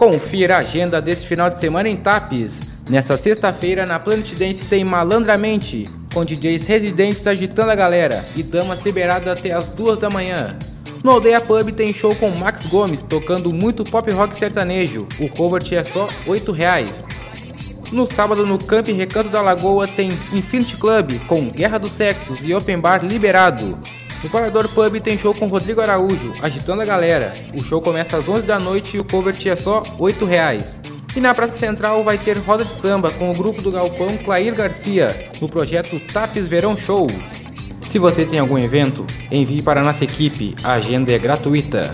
Confira a agenda desse final de semana em Tapes. Nessa sexta-feira, na Planet Dance tem Malandramente, com DJs residentes agitando a galera e damas liberadas até as duas da manhã. No Aldeia Pub tem show com Max Gomes tocando muito pop rock sertanejo. O cover é só 8 reais. No sábado, no Camp Recanto da Lagoa, tem Infinity Club com Guerra dos Sexos e Open Bar liberado. No Parador Pub tem show com Rodrigo Araújo, agitando a galera. O show começa às 11 da noite e o cover é só R$ reais. E na Praça Central vai ter roda de samba com o grupo do Galpão Clair Garcia, no projeto Tapes Verão Show. Se você tem algum evento, envie para a nossa equipe, a agenda é gratuita.